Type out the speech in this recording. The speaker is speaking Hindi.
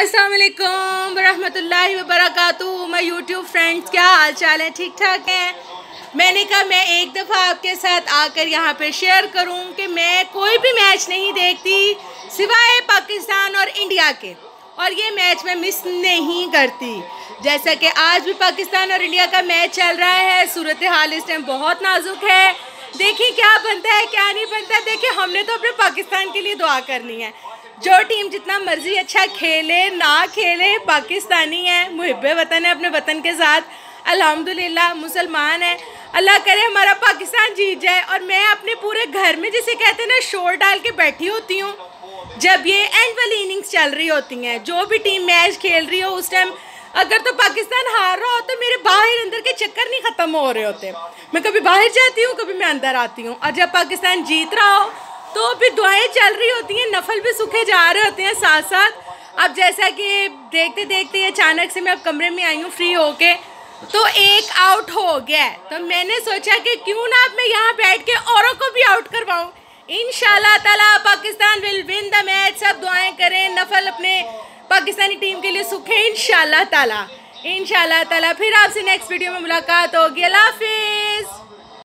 असलकुम वरहमतुल्लाहि वबरकातुहू। मैं यूट्यूब फ्रेंड्स क्या हाल चाल है? ठीक ठाक हैं? मैंने कहा, मैं एक दफ़ा आपके साथ आकर यहाँ पे शेयर करूँ कि मैं कोई भी मैच नहीं देखती सिवाय पाकिस्तान और इंडिया के। और ये मैच मैं मिस नहीं करती। जैसा कि आज भी पाकिस्तान और इंडिया का मैच चल रहा है सूरत हाल इस टाइम बहुत नाजुक है। देखिए, क्या बनता है, क्या नहीं बनता देखिए, हमने तो अपने पाकिस्तान के लिए दुआ करनी है। जो टीम जितना मर्ज़ी अच्छा खेले, ना खेले, पाकिस्तानी है मुहब वतन है अपने वतन के साथ। अल्हम्दुलिल्लाह, मुसलमान है। अल्लाह करे हमारा पाकिस्तान जीत जाए। और मैं अपने पूरे घर में जिसे कहते हैं ना, शोर डाल के बैठी होती हूँ। जब ये एंड वाली इनिंग्स चल रही होती हैं, जो भी टीम मैच खेल रही हो उस टाइम अगर तो पाकिस्तान हार रहा हो तो मेरे बाहर अंदर के चक्कर नहीं ख़त्म हो रहे होते। मैं कभी बाहर जाती हूँ, कभी मैं अंदर आती हूँ। और जब पाकिस्तान जीत रहा हो तो फिर दुआएँ चल रही होती हैं, नफल भी सूखे जा रहे होते हैं साथ साथ अब जैसा कि देखते देखते अचानक से मैं अब कमरे में आई हूँ फ्री होके तो एक आउट हो गया तो मैंने सोचा कि क्यों ना अब मैं यहाँ बैठ के औरों को भी आउट करवाऊँ। इन ताला Pakistan will win the match सब दुआएँ करें, नफल अपने पाकिस्तानी टीम के लिए सुखे इन ताला। इन ताला, फिर आपसे नेक्स्ट वीडियो में मुलाकात होगी। अल्लाह